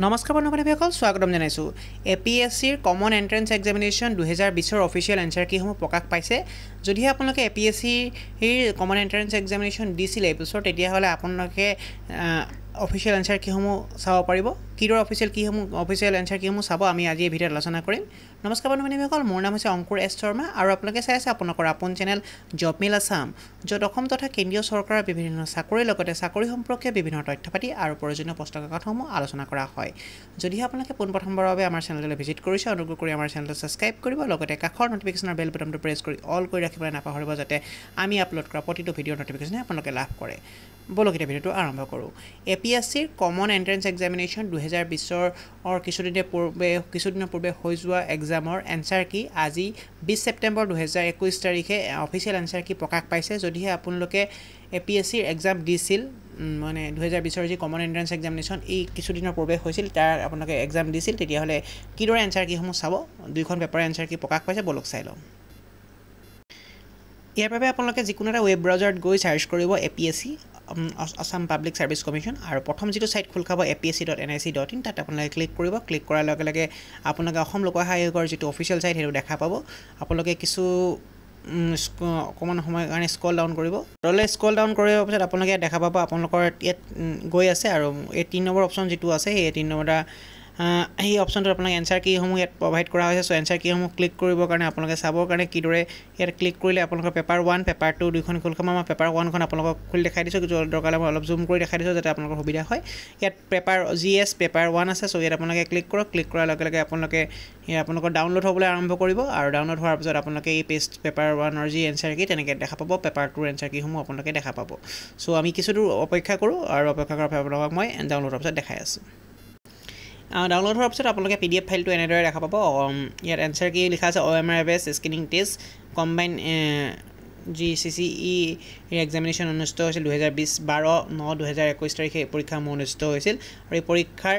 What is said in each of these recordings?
নমস্কাৰ বন্ধুবান্ধৱীসকল স্বাগতম জনাইছোঁ। এ পি এছ চিৰ কমন এণ্ট্ৰেঞ্চ এক্সামিনেশ্যন দুহেজাৰ বিছৰ অফিচিয়েল এনচাৰ কীসমূহ প্ৰকাশ পাইছে। যদিহে আপোনালোকে এ পি এছ চিৰ কমন এণ্ট্ৰেঞ্চ এক্সামিনেশ্যন দিছিলে এইবছৰ তেতিয়াহ'লে আপোনালোকে অফিচিয়েল এনচাৰ কীসমূহ চাব পাৰিব? কিদৰে অফিচিয়েল কীসমূহ অফিচিয়েল এনচাৰ কীসমূহ চাব আমি আজি এই ভিডিঅ'ত আলোচনা কৰিম। নমস্কাৰ বন্ধু বান্ধৱীসকল মোৰ নাম হৈছে অংকুৰ এছ শৰ্মা আৰু আপোনালোকে চাই আছে আপোনালোকৰ আপোন চেনেল জব মিল আছাম য'ত অসম তথা কেন্দ্ৰীয় চৰকাৰৰ বিভিন্ন চাকৰিৰ লগতে চাকৰি সম্পৰ্কীয় বিভিন্ন তথ্য পাতি আৰু প্ৰয়োজনীয় প্ৰশ্ন কাকতসমূহ আলোচনা কৰা হয়। যদিহে আপোনালোকে পোনপ্ৰথমবাৰৰ বাবে আমাৰ চেনেললৈ ভিজিট কৰিছে অনুগ্ৰহ কৰি আমাৰ চেনেলটো ছাবস্ক্ৰাইব কৰিব লগতে কাষৰ নটিফিকেশ্যনৰ বেল বুটামটো প্ৰেছ কৰি অল কৰি ৰাখিবলৈ নাপাহৰিব যাতে আমি আপলোড কৰা প্ৰতিটো ভিডিঅ'ৰ নটিফিকেশ্যনে আপোনালোকে লাভ কৰে। ব'লক এতিয়া ভিডিঅ'টো আৰম্ভ কৰোঁ। এ পি এছ চিৰ কমন এণ্ট্ৰেঞ্চ এক্সামিনেশ্যন দুহেজাৰ বিছৰ কিছুদিনৰ পূৰ্বে কিছুদিনৰ পূৰ্বে হৈ যোৱা এক্সামৰ এনচাৰ কি? আজি বিছ ছেপ্টেম্বৰ দুহেজাৰ একৈছ তাৰিখে অফিচিয়েল এনচাৰ কি প্ৰকাশ পাইছে? যদিহে আপোনালোকে এ পি এছ চিৰ এক্সাম দিছিল মানে দুহেজাৰ বিছৰ যি কমন এণ্ট্ৰেঞ্চ এক্সামিনেশ্যন এই কিছুদিনৰ পূৰ্বে হৈছিল তাৰ আপোনালোকে এক্সাম দিছিল তেতিয়াহ'লে কিদৰে এনচাৰ কীসমূহ চাব? দুইখন পেপাৰৰ এনচাৰ কি প্ৰকাশ পাইছে? ব'লক চাই লওঁ। ইয়াৰ বাবে আপোনালোকে যিকোনো এটা ৱেব ব্ৰাউজাৰত গৈ চাৰ্চ কৰিব A P S C. Assam public service commission আৰু প্ৰথম যিটো ছাইট খোল খাব A P S C dot N I C dot in তাত আপোনালোকে ক্লিক কৰিব। ক্লিক কৰাৰ লগে লগে অসম লোক সেৱা আয়োগৰ যিটো অফিচিয়েল ছাইট সেইটো দেখা পাব। আপোনালোকে কিছু অকণমান সময়ৰ কাৰণে স্কল ডাউন কৰিব। তললৈ স্কল ডাউন কৰাৰ পিছত আপোনালোকে দেখা পাব আপোনালোকৰ ইয়াত গৈ আছে আৰু এই তিনি নম্বৰ অপশ্যন যিটো আছে সেই তিনি নম্বৰ সেই অপশ্যনটোত আপোনালোকে এনচাৰ কীসমূহ ইয়াত প্ৰভাইড কৰা হৈছে। চ' এনচাৰ কীসমূহ ক্লিক কৰিবৰ কাৰণে আপোনালোকে চাবৰ কাৰণে কিদৰে ইয়াত ক্লিক কৰিলে আপোনালোকৰ পেপাৰ ওৱান পেপাৰ টু দুইখন খোল খাব মই পেপাৰ ওৱানখন আপোনালোকক খুলি দেখাই দিছোঁ। দৰকাৰ মই অলপ জুম কৰি দেখাই দিছোঁ যাতে আপোনালোকৰ সুবিধা হয়। ইয়াত paper G S paper one আছে। চ' ইয়াত আপোনালোকে ক্লিক কৰক। ক্লিক কৰাৰ লগে লগে আপোনালোকে আপোনালোকৰ ডাউনলোড হ'বলৈ আৰম্ভ কৰিব। আৰু ডাউনলোড হোৱাৰ পিছত আপোনালোকে এই পেষ্ট পেপাৰ ওৱানৰ যি এনচাৰ কি তেনেকৈ দেখা পাব। পেপাৰ টুৰ এনচাৰ কীসমূহ আপোনালোকে দেখা পাব। চ' আমি কিছু দূৰ অপেক্ষা কৰোঁ। আৰু অপেক্ষা কৰাৰ আপোনালোকক মই ডাউনলোড হোৱাৰ পিছত দেখাই আছোঁ। ডাউনলোড হোৱাৰ পিছত আপোনালোকে পি ডি এফ ফাইলটো এনেদৰে দেখা পাব। ইয়াত এনচাৰ কি লিখা আছে? O' M R S screening test combine যি চি চি ই এক্সামিনেশ্যন অনুষ্ঠিত হৈছিল দুহেজাৰ বিছ বাৰ ন দুহেজাৰ একৈছ তাৰিখে। এই পৰীক্ষাসমূহ অনুষ্ঠিত হৈছিল। আৰু এই পৰীক্ষাৰ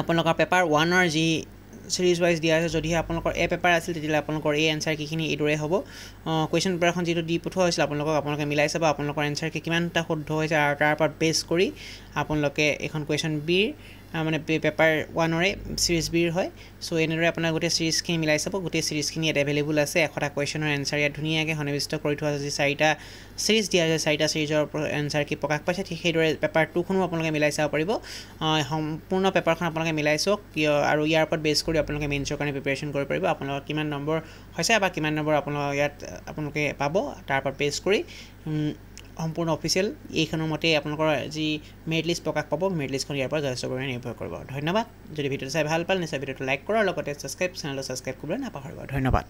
আপোনালোকৰ পেপাৰ ওৱানৰ যি চিৰিজ ৱাইজ দিয়া আছে যদিহে আপোনালোকৰ এ পেপাৰ আছিল তেতিয়াহ'লে আপোনালোকৰ এই এনচাৰ কিখিনি এইদৰে হ'ব। কুৱেশ্যন পেপাৰখন যিটো দি পঠোৱা হৈছিল আপোনালোকক আপোনালোকে মিলাই চাব আপোনালোকৰ এনচাৰ কি কিমানটা শুদ্ধ হৈছে। আৰু তাৰ ওপৰত বেছ কৰি আপোনালোকে এইখন কুৱেশ্যন বিৰ মানে পেপাৰ ওৱানৰে ছিৰিজ বিৰ হয়। চ' এনেদৰে আপোনাৰ গোটেই ছিৰিজখিনি মিলাই চাব। গোটেই ছিৰিজখিনি ইয়াত এভেইলেবল আছে। এশটা কুৱেশ্যনৰ এনচাৰ ইয়াত ধুনীয়াকৈ সন্নিৱিষ্ট কৰি থোৱা আছে। যি চাৰিটা ছিৰিজ দিয়া আছে। চাৰিটা ছিৰিজৰ এনচাৰ কি প্ৰকাশ পাইছে ঠিক সেইদৰে পেপাৰ টুখনো আপোনালোকে মিলাই চাব পাৰিব। সম্পূৰ্ণ পেপাৰখন আপোনালোকে মিলাই চাওক। আৰু ইয়াৰ ওপৰত বেছ কৰি আপোনালোকে মেইনছৰ কাৰণে প্ৰিপেৰেশ্যন কৰিব পাৰিব। আপোনালোকৰ কিমান নম্বৰ হৈছে বা কিমান নম্বৰ আপোনালোকৰ ইয়াত আপোনালোকে পাব। তাৰ ওপৰত বেছ কৰি সম্পূৰ্ণ অফিচিয়েল এইখনৰ মতে আপোনালোকৰ যি মেৰিট লিষ্ট প্ৰকাশ পাব মেৰিট লিষ্টখন ইয়াৰ পৰা যথেষ্ট পৰিমাণে নিৰ্ভৰ কৰিব। ধন্যবাদ। যদি ভিডিঅ'টো চাই ভাল পালে নিশ্চয় ভিডিঅ'টো লাইক কৰাৰ লগতে ছাবস্ক্ৰাইব চেনেলটো ছাবস্ক্ৰাইব কৰিবলৈ নাপাহৰিব। ধন্যবাদ।